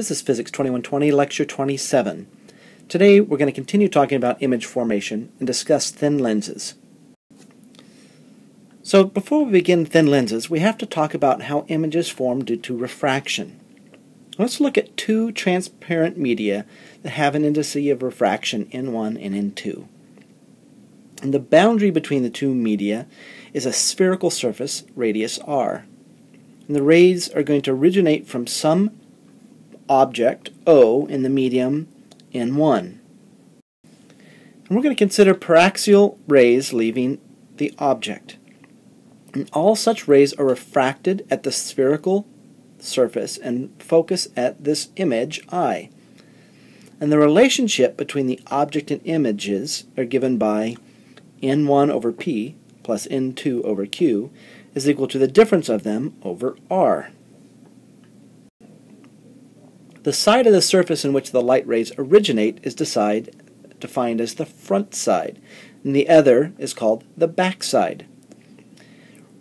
This is Physics 2120, Lecture 27. Today we're going to continue talking about image formation and discuss thin lenses. So before we begin thin lenses, we have to talk about how images form due to refraction. Let's look at two transparent media that have an index of refraction N1 and N2. And the boundary between the two media is a spherical surface, radius r. And the rays are going to originate from some object, O, in the medium N1. And we're going to consider paraxial rays leaving the object. And all such rays are refracted at the spherical surface and focus at this image, I. And the relationship between the object and images are given by n1 over p plus n2 over q is equal to the difference of them over r. The side of the surface in which the light rays originate is defined as the front side, and the other is called the back side.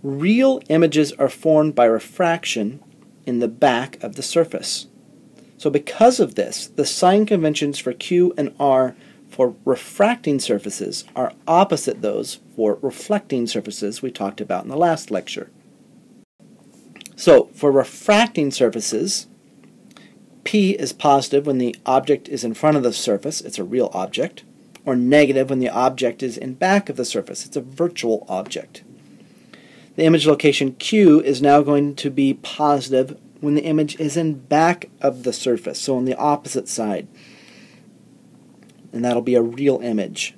Real images are formed by refraction in the back of the surface. So because of this, the sign conventions for Q and R for refracting surfaces are opposite those for reflecting surfaces we talked about in the last lecture. So for refracting surfaces, P is positive when the object is in front of the surface, it's a real object, or negative when the object is in back of the surface, it's a virtual object. The image location Q is now going to be positive when the image is in back of the surface, so on the opposite side and that'll be a real image.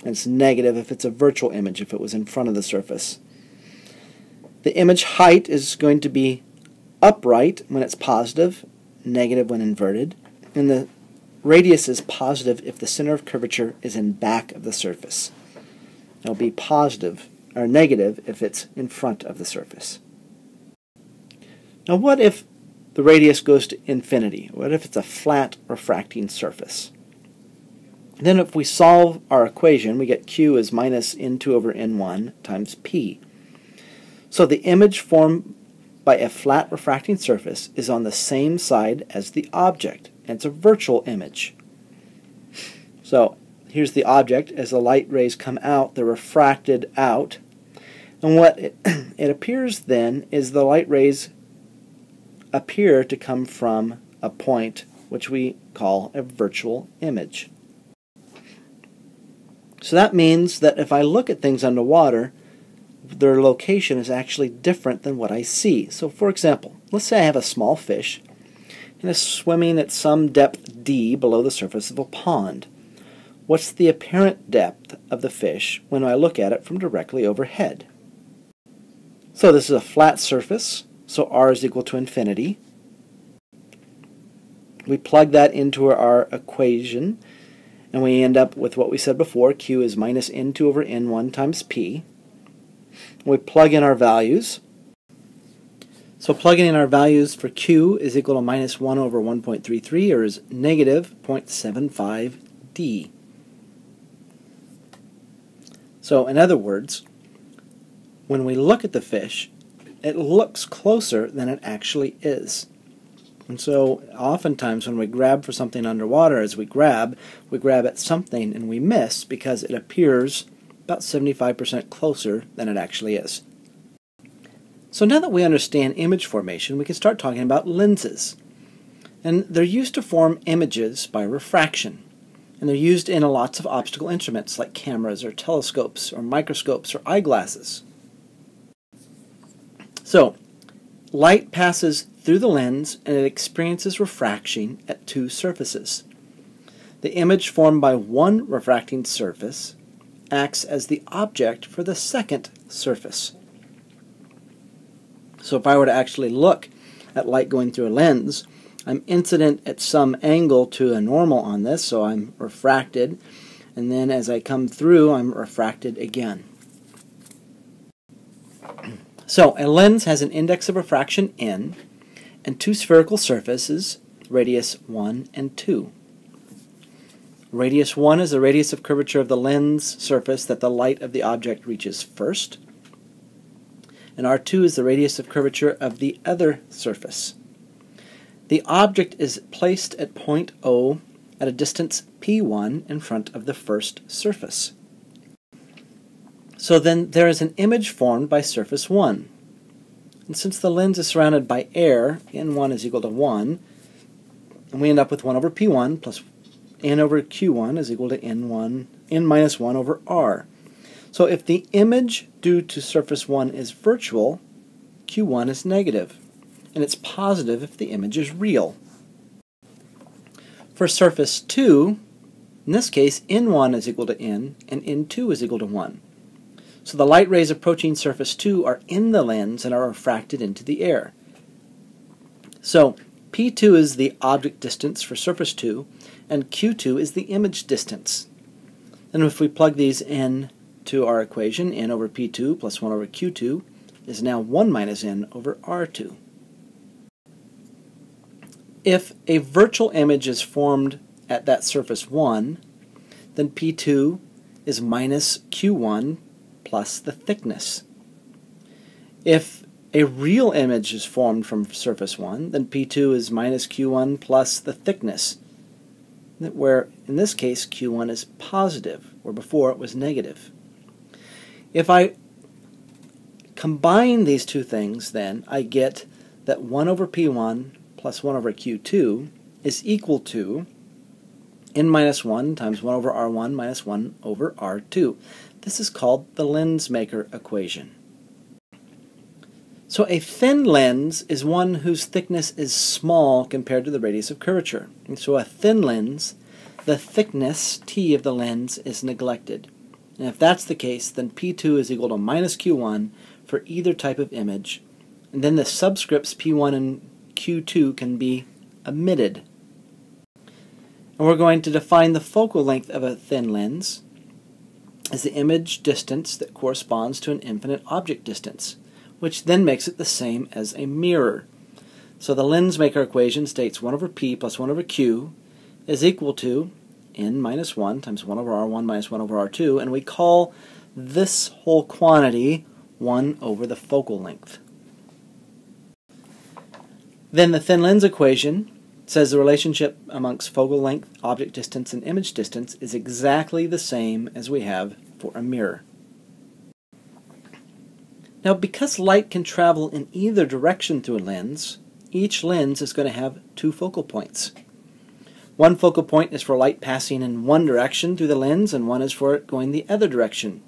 And it's negative if it's a virtual image, if it was in front of the surface. The image height is going to be upright when it's positive, negative when inverted, and the radius is positive if the center of curvature is in back of the surface. It'll be positive or negative if it's in front of the surface. Now what if the radius goes to infinity? What if it's a flat refracting surface? Then if we solve our equation, we get q is minus n2 over n1 times p. So the image formed by a flat refracting surface is on the same side as the object, and it's a virtual image. So here's the object. As the light rays come out, they're refracted out. And what it, it appears then is the light rays appear to come from a point which we call a virtual image. So that means that if I look at things underwater, their location is actually different than what I see. So for example, let's say I have a small fish and it's swimming at some depth d below the surface of a pond. What's the apparent depth of the fish when I look at it from directly overhead? So this is a flat surface, so r is equal to infinity. We plug that into our equation and we end up with what we said before, q is minus n2 over n1 times p. We plug in our values. So plugging in our values for q is equal to minus 1 over 1.33, or is negative 0.75 d. So in other words, when we look at the fish, it looks closer than it actually is. And so oftentimes when we grab for something underwater, as we grab, we grab at something and we miss because it appears about 75% closer than it actually is. So now that we understand image formation, we can start talking about lenses. And they're used to form images by refraction. And they're used in lots of optical instruments like cameras or telescopes or microscopes or eyeglasses. So, light passes through the lens and it experiences refraction at two surfaces. The image formed by one refracting surface acts as the object for the second surface. So if I were to actually look at light going through a lens, I'm incident at some angle to a normal on this, so I'm refracted, and then as I come through, I'm refracted again. So a lens has an index of refraction n, and two spherical surfaces, radius 1 and 2. Radius 1 is the radius of curvature of the lens surface that the light of the object reaches first, and R2 is the radius of curvature of the other surface. the object is placed at point O at a distance p1 in front of the first surface. So then there is an image formed by surface 1. And since the lens is surrounded by air, n1 is equal to 1, and we end up with 1 over p1 plus n over q1 is equal to n1, n minus 1 over r. So if the image due to surface 1 is virtual, q1 is negative, and it's positive if the image is real. For surface 2, in this case, n1 is equal to n, and n2 is equal to 1. So the light rays approaching surface 2 are in the lens and are refracted into the air. So P2 is the object distance for surface 2, and Q2 is the image distance. And if we plug these in to our equation, n over P2 plus 1 over Q2 is now 1 minus n over R2. If a virtual image is formed at that surface 1, then P2 is minus Q1 plus the thickness. If a real image is formed from surface 1, then P2 is minus Q1 plus the thickness, where in this case Q1 is positive, where before it was negative. If I combine these two things, then I get that 1 over P1 plus 1 over Q2 is equal to n minus 1 times 1 over R1 minus 1 over R2. This is called the lens maker equation. So a thin lens is one whose thickness is small compared to the radius of curvature. And so a thin lens, the thickness, t of the lens, is neglected. And if that's the case, then P2 is equal to minus Q1 for either type of image. And then the subscripts P1 and Q2 can be omitted. And we're going to define the focal length of a thin lens as the image distance that corresponds to an infinite object distance, which then makes it the same as a mirror. So the lens maker equation states 1 over p plus 1 over q is equal to n minus 1 times 1 over r1 minus 1 over r2, and we call this whole quantity 1 over the focal length. Then the thin lens equation says the relationship amongst focal length, object distance, and image distance is exactly the same as we have for a mirror. Now, because light can travel in either direction through a lens, each lens is going to have two focal points. One focal point is for light passing in one direction through the lens, and one is for it going the other direction.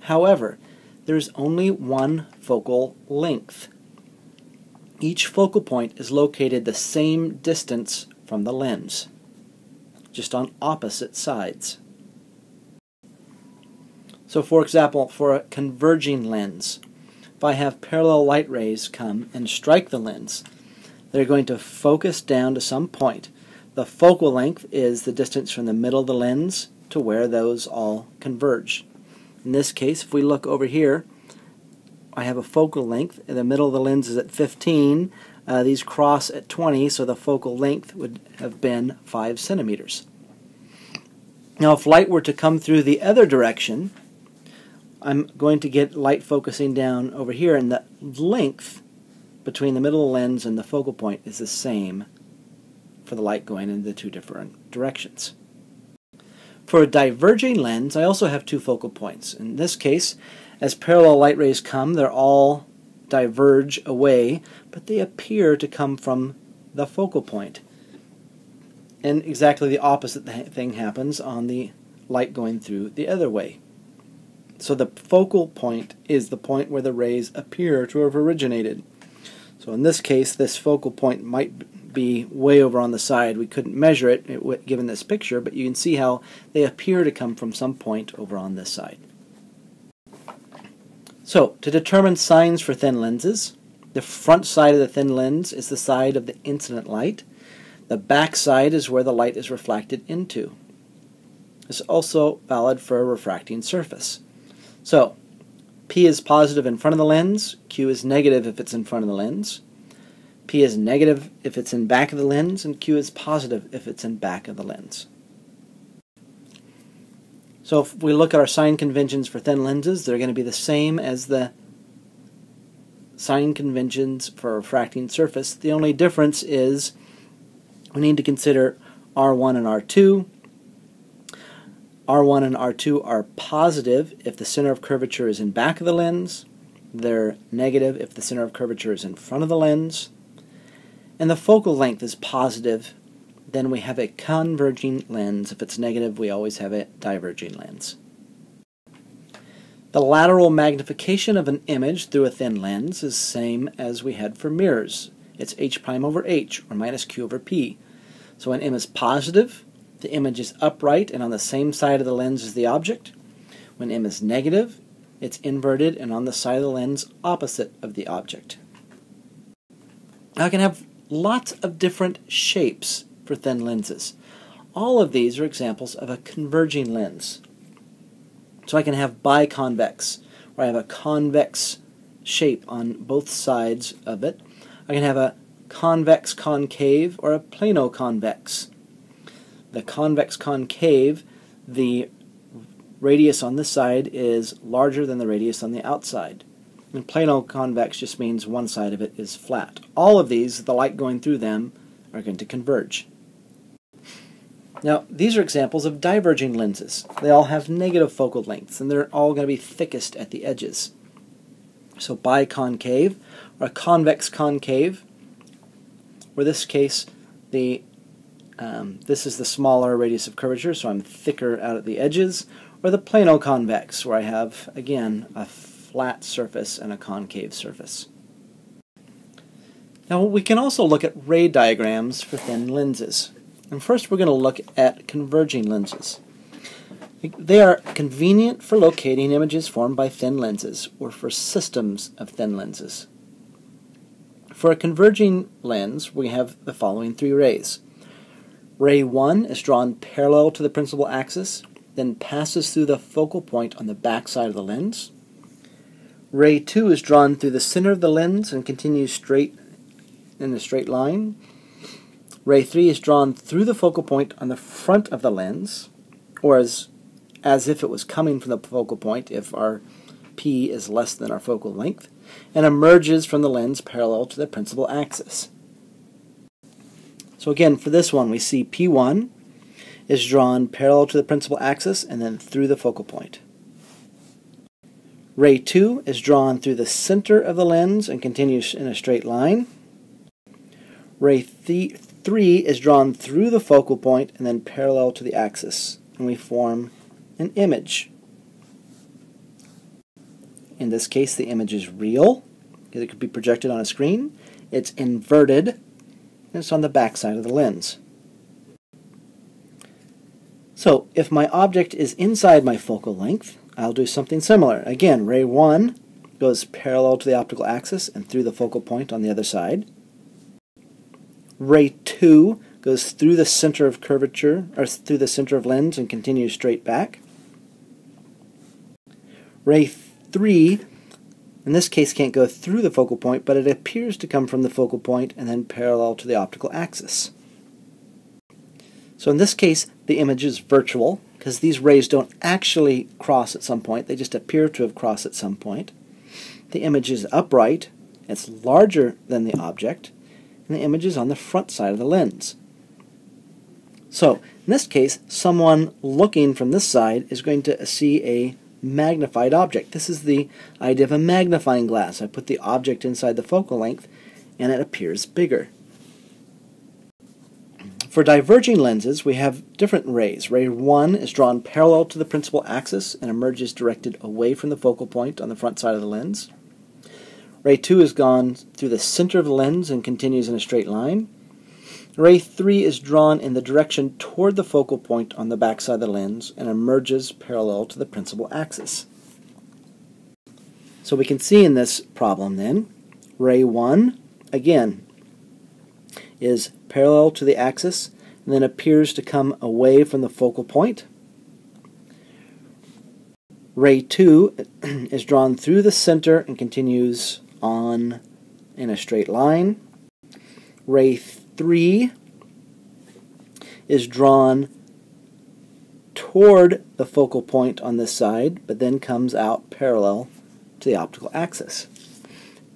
However, there is only one focal length. Each focal point is located the same distance from the lens, just on opposite sides. So for example, for a converging lens, if I have parallel light rays come and strike the lens, they're going to focus down to some point. The focal length is the distance from the middle of the lens to where those all converge. In this case, if we look over here, I have a focal length. In the middle of the lens is at 15. Uh, these cross at 20, so the focal length would have been 5 centimeters. Now, if light were to come through the other direction, I'm going to get light focusing down over here, and the length between the middle lens and the focal point is the same for the light going in the two different directions. For a diverging lens, I also have two focal points. In this case, as parallel light rays come, they're all diverge away, but they appear to come from the focal point. And exactly the opposite thing happens on the light going through the other way. So the focal point is the point where the rays appear to have originated. So in this case, this focal point might be way over on the side. We couldn't measure it given this picture, but you can see how they appear to come from some point over on this side. So, to determine signs for thin lenses, the front side of the thin lens is the side of the incident light. The back side is where the light is reflected into. Is also valid for a refracting surface. So, P is positive in front of the lens, Q is negative if it's in front of the lens. P is negative if it's in back of the lens, and Q is positive if it's in back of the lens. So if we look at our sign conventions for thin lenses, they're going to be the same as the sign conventions for a refracting surface. The only difference is we need to consider R1 and R2. R1 and R2 are positive if the center of curvature is in back of the lens. They're negative if the center of curvature is in front of the lens. And the focal length is positive. Then we have a converging lens. If it's negative, we always have a diverging lens. The lateral magnification of an image through a thin lens is same as we had for mirrors. It's h prime over h, or minus q over p. So when m is positive, the image is upright and on the same side of the lens as the object. When m is negative, it's inverted and on the side of the lens opposite of the object. Now I can have lots of different shapes for thin lenses. All of these are examples of a converging lens. So I can have biconvex, where I have a convex shape on both sides of it. I can have a convex concave or a plano convex. The convex concave, the radius on this side is larger than the radius on the outside. And plano convex just means one side of it is flat. All of these, the light going through them, are going to converge. Now, these are examples of diverging lenses. They all have negative focal lengths, and they're all going to be thickest at the edges. So biconcave, or convex concave, where this case, the um, this is the smaller radius of curvature, so I'm thicker out at the edges, or the plano convex, where I have, again, a flat surface and a concave surface. Now we can also look at ray diagrams for thin lenses. And first we're going to look at converging lenses. They are convenient for locating images formed by thin lenses or for systems of thin lenses. For a converging lens, we have the following three rays. Ray 1 is drawn parallel to the principal axis, then passes through the focal point on the back side of the lens. Ray 2 is drawn through the center of the lens and continues straight in a straight line. Ray 3 is drawn through the focal point on the front of the lens, or as, as if it was coming from the focal point if our p is less than our focal length, and emerges from the lens parallel to the principal axis. So again, for this one, we see P1 is drawn parallel to the principal axis and then through the focal point. Ray 2 is drawn through the center of the lens and continues in a straight line. Ray 3 is drawn through the focal point and then parallel to the axis, and we form an image. In this case, the image is real, because it could be projected on a screen. It's inverted, on the back side of the lens. So, if my object is inside my focal length, I'll do something similar. Again, ray 1 goes parallel to the optical axis and through the focal point on the other side. Ray 2 goes through the center of curvature, or through the center of lens and continues straight back. Ray 3, in this case, can't go through the focal point, but it appears to come from the focal point and then parallel to the optical axis. So in this case, the image is virtual, because these rays don't actually cross at some point, they just appear to have crossed at some point. The image is upright, it's larger than the object, and the image is on the front side of the lens. So, in this case, someone looking from this side is going to see a magnified object. This is the idea of a magnifying glass. I put the object inside the focal length, and it appears bigger. For diverging lenses, we have different rays. Ray 1 is drawn parallel to the principal axis and emerges directed away from the focal point on the front side of the lens. Ray 2 is gone through the center of the lens and continues in a straight line. Ray 3 is drawn in the direction toward the focal point on the back side of the lens and emerges parallel to the principal axis. So we can see in this problem then, ray 1, again, is parallel to the axis and then appears to come away from the focal point. Ray 2 is drawn through the center and continues on in a straight line. Ray 3 is drawn toward the focal point on this side, but then comes out parallel to the optical axis.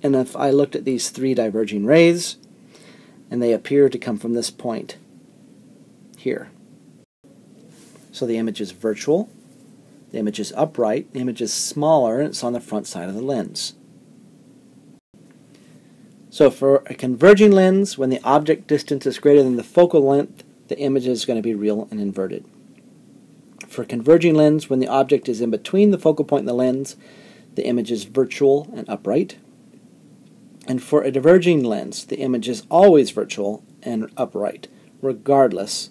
And if I looked at these three diverging rays, and they appear to come from this point here. So the image is virtual, the image is upright, the image is smaller, and it's on the front side of the lens. So for a converging lens, when the object distance is greater than the focal length, the image is going to be real and inverted. For a converging lens, when the object is in between the focal point and the lens, the image is virtual and upright. And for a diverging lens, the image is always virtual and upright, regardless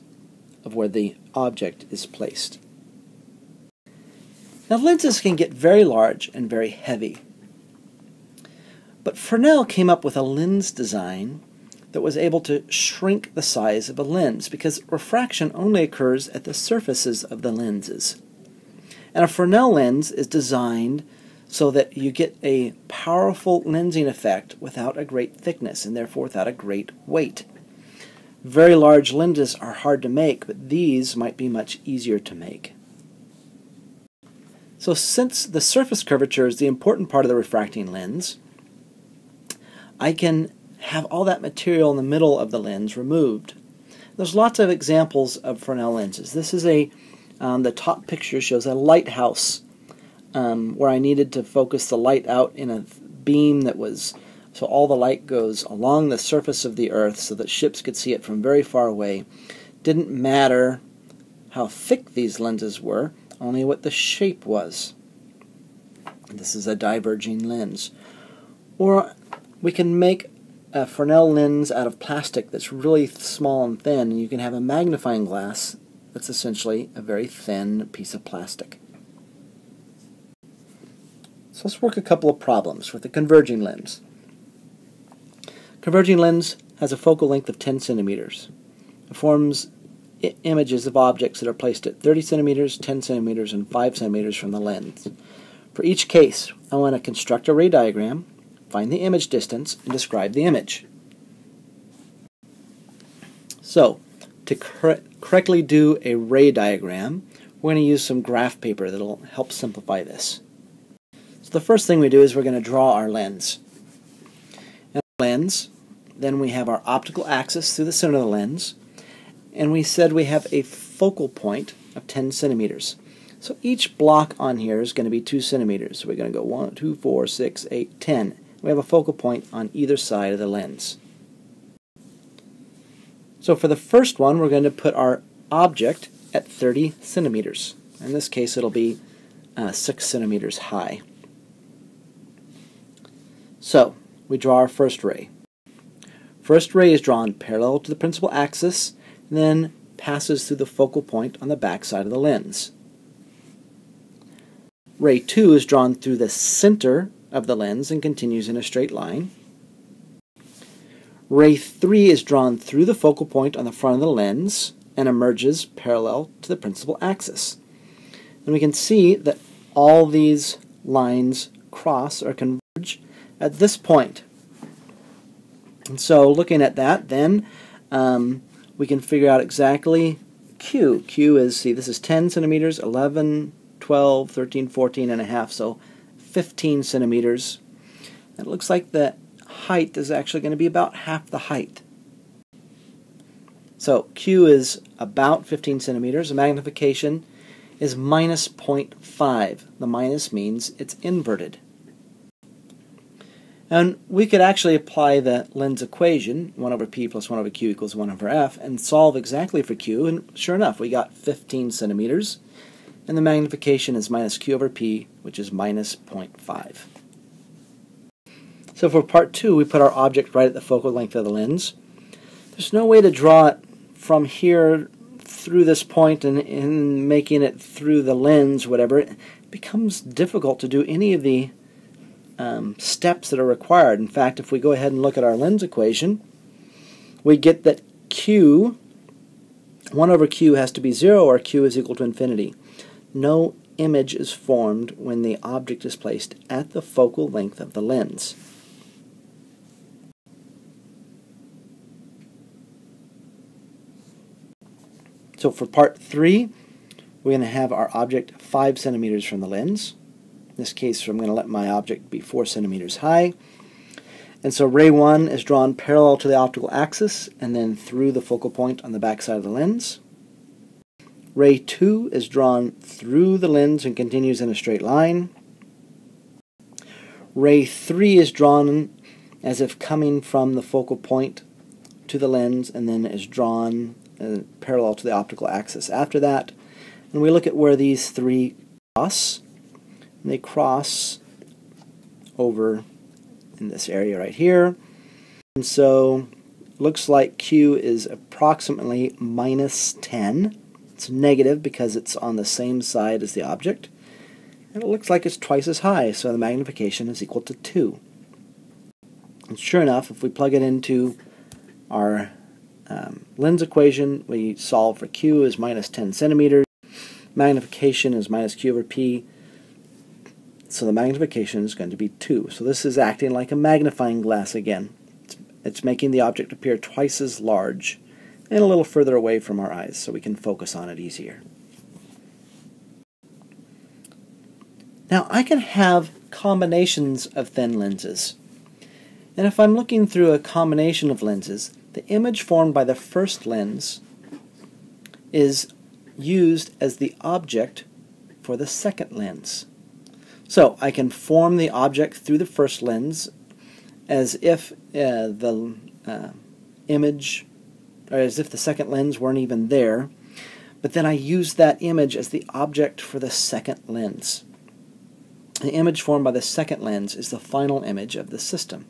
of where the object is placed. Now lenses can get very large and very heavy. But Fresnel came up with a lens design that was able to shrink the size of a lens because refraction only occurs at the surfaces of the lenses. And a Fresnel lens is designed so that you get a powerful lensing effect without a great thickness and therefore without a great weight. Very large lenses are hard to make, but these might be much easier to make. So since the surface curvature is the important part of the refracting lens, I can have all that material in the middle of the lens removed. There's lots of examples of Fresnel lenses. This is a, um, the top picture shows a lighthouse um, where I needed to focus the light out in a beam that was, so all the light goes along the surface of the earth so that ships could see it from very far away. Didn't matter how thick these lenses were, only what the shape was. This is a diverging lens. Or we can make a Fresnel lens out of plastic that's really small and thin, and you can have a magnifying glass that's essentially a very thin piece of plastic. So let's work a couple of problems with the converging lens. Converging lens has a focal length of 10 centimeters. It forms images of objects that are placed at 30 centimeters, 10 centimeters, and 5 centimeters from the lens. For each case, I want to construct a ray diagram, find the image distance, and describe the image. So, to cor correctly do a ray diagram, we're going to use some graph paper that will help simplify this. So the first thing we do is we're going to draw our lens. And lens, then we have our optical axis through the center of the lens, and we said we have a focal point of 10 centimeters. So each block on here is going to be 2 centimeters. So we're going to go 1, 2, 4, 6, 8, 10. We have a focal point on either side of the lens. So for the first one, we're going to put our object at 30 centimeters. In this case, it'll be uh, 6 centimeters high. So, we draw our first ray. First ray is drawn parallel to the principal axis then passes through the focal point on the back side of the lens. Ray 2 is drawn through the center of the lens and continues in a straight line. Ray 3 is drawn through the focal point on the front of the lens and emerges parallel to the principal axis. And we can see that all these lines cross or converge at this point. And so looking at that, then um, we can figure out exactly Q. Q is, see, this is 10 centimeters, 11, 12, 13, 14 and a half, so 15 centimeters. It looks like the height is actually going to be about half the height. So Q is about 15 centimeters. The magnification is minus 0.5. The minus means it's inverted. And we could actually apply the lens equation, 1 over p plus 1 over q equals 1 over f, and solve exactly for q, and sure enough, we got 15 centimeters, and the magnification is minus q over p, which is minus 0.5. So for part 2, we put our object right at the focal length of the lens. There's no way to draw it from here through this point and, and making it through the lens, whatever. It becomes difficult to do any of the um, steps that are required. In fact, if we go ahead and look at our lens equation, we get that q, 1 over q has to be 0 or q is equal to infinity. No image is formed when the object is placed at the focal length of the lens. So for part 3, we're going to have our object 5 centimeters from the lens. In this case, I'm going to let my object be 4 centimeters high. And so ray 1 is drawn parallel to the optical axis and then through the focal point on the back side of the lens. Ray 2 is drawn through the lens and continues in a straight line. Ray 3 is drawn as if coming from the focal point to the lens and then is drawn uh, parallel to the optical axis after that. And we look at where these three cross. And they cross over in this area right here. And so looks like Q is approximately minus 10. It's negative because it's on the same side as the object. And it looks like it's twice as high, so the magnification is equal to 2. And sure enough, if we plug it into our um, lens equation, we solve for Q is minus 10 centimeters. Magnification is minus Q over P. So the magnification is going to be 2. So this is acting like a magnifying glass again. It's, it's making the object appear twice as large and a little further away from our eyes so we can focus on it easier. Now I can have combinations of thin lenses. And if I'm looking through a combination of lenses, the image formed by the first lens is used as the object for the second lens. So I can form the object through the first lens as if uh, the uh, image, as if the second lens weren't even there, but then I use that image as the object for the second lens. The image formed by the second lens is the final image of the system.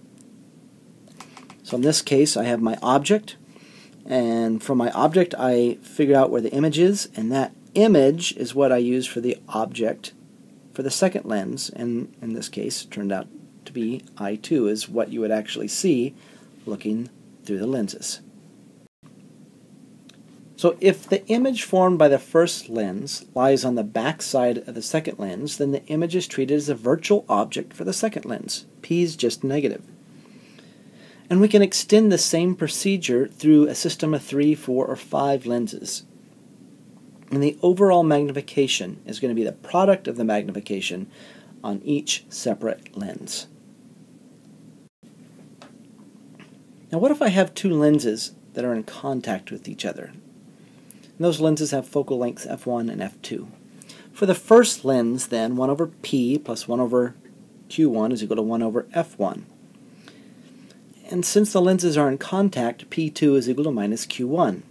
So in this case, I have my object, and from my object, I figure out where the image is, and that image is what I use for the object for the second lens, and in this case, turned out to be I2 is what you would actually see looking through the lenses. So if the image formed by the first lens lies on the back side of the second lens, then the image is treated as a virtual object for the second lens. P is just negative. And we can extend the same procedure through a system of three, four, or five lenses. And the overall magnification is going to be the product of the magnification on each separate lens. Now what if I have two lenses that are in contact with each other? And those lenses have focal lengths f1 and f2. For the first lens, then, 1 over p plus 1 over q1 is equal to 1 over f1. And since the lenses are in contact, P2 is equal to minus Q1.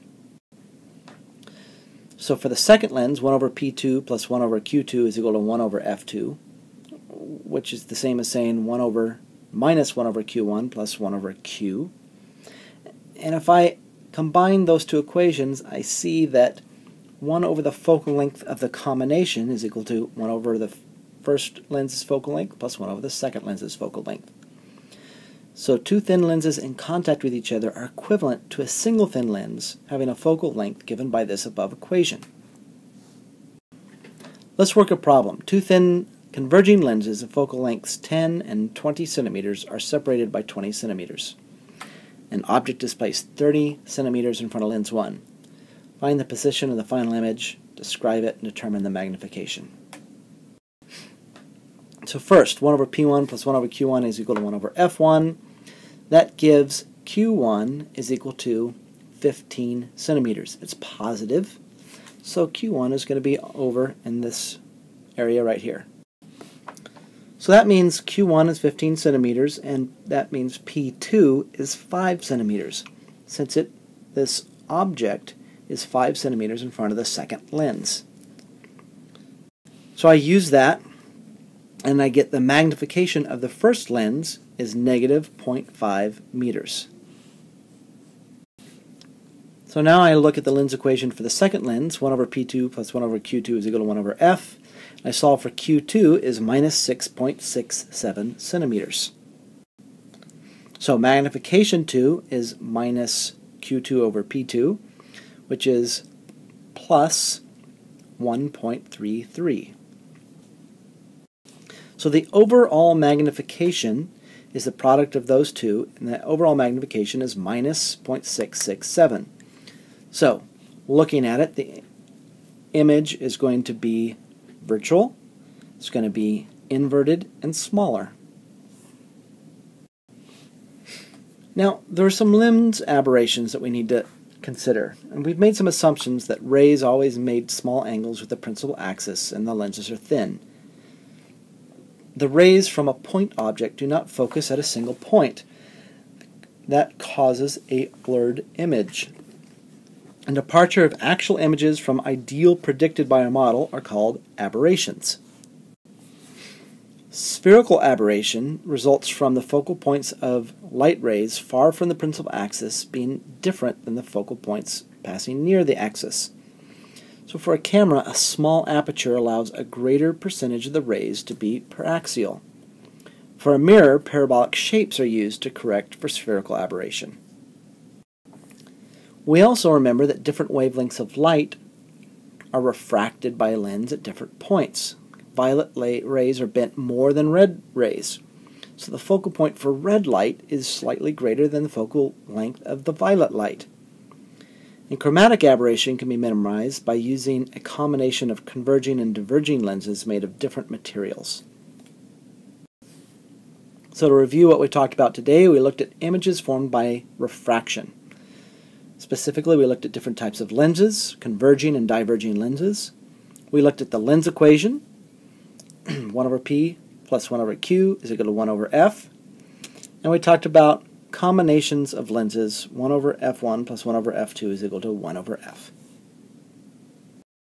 So for the second lens, 1 over P2 plus 1 over Q2 is equal to 1 over F2, which is the same as saying 1 over minus 1 over Q1 plus 1 over Q. And if I combine those two equations, I see that 1 over the focal length of the combination is equal to 1 over the first lens's focal length plus 1 over the second lens's focal length. So two thin lenses in contact with each other are equivalent to a single thin lens having a focal length given by this above equation. Let's work a problem. Two thin converging lenses of focal lengths 10 and 20 centimeters are separated by 20 centimeters. An object is placed 30 centimeters in front of lens 1. Find the position of the final image, describe it, and determine the magnification. So first, 1 over p1 plus 1 over q1 is equal to 1 over f1. That gives Q1 is equal to 15 centimeters. It's positive, so Q1 is going to be over in this area right here. So that means Q1 is 15 centimeters, and that means P2 is 5 centimeters, since it this object is 5 centimeters in front of the second lens. So I use that, and I get the magnification of the first lens is negative 0.5 meters. So now I look at the lens equation for the second lens, 1 over P2 plus 1 over Q2 is equal to 1 over F. I solve for Q2 is minus 6.67 centimeters. So magnification 2 is minus Q2 over P2, which is plus 1.33. So the overall magnification is the product of those two, and the overall magnification is minus 0.667. So, looking at it, the image is going to be virtual, it's going to be inverted and smaller. Now, there are some lens aberrations that we need to consider. And we've made some assumptions that rays always made small angles with the principal axis and the lenses are thin. The rays from a point object do not focus at a single point. That causes a blurred image. A departure of actual images from ideal predicted by a model are called aberrations. Spherical aberration results from the focal points of light rays far from the principal axis being different than the focal points passing near the axis. So for a camera, a small aperture allows a greater percentage of the rays to be paraxial. For a mirror, parabolic shapes are used to correct for spherical aberration. We also remember that different wavelengths of light are refracted by a lens at different points violet rays are bent more than red rays. So the focal point for red light is slightly greater than the focal length of the violet light. And chromatic aberration can be minimized by using a combination of converging and diverging lenses made of different materials. So to review what we talked about today, we looked at images formed by refraction. Specifically, we looked at different types of lenses, converging and diverging lenses. We looked at the lens equation, 1 over p plus 1 over q is equal to 1 over f. And we talked about combinations of lenses. 1 over f1 plus 1 over f2 is equal to 1 over f.